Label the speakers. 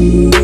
Speaker 1: you.